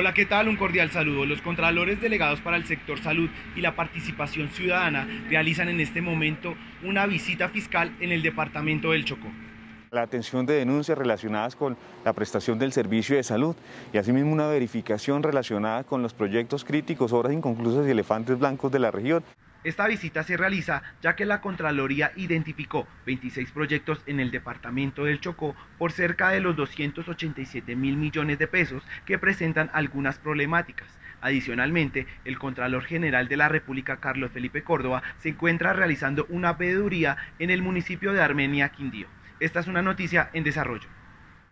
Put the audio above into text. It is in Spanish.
Hola, ¿qué tal? Un cordial saludo. Los contralores delegados para el sector salud y la participación ciudadana realizan en este momento una visita fiscal en el departamento del Chocó. La atención de denuncias relacionadas con la prestación del servicio de salud y asimismo una verificación relacionada con los proyectos críticos, obras inconclusas y elefantes blancos de la región. Esta visita se realiza ya que la Contraloría identificó 26 proyectos en el departamento del Chocó por cerca de los 287 mil millones de pesos que presentan algunas problemáticas. Adicionalmente, el Contralor General de la República, Carlos Felipe Córdoba, se encuentra realizando una veeduría en el municipio de Armenia, Quindío. Esta es una noticia en desarrollo.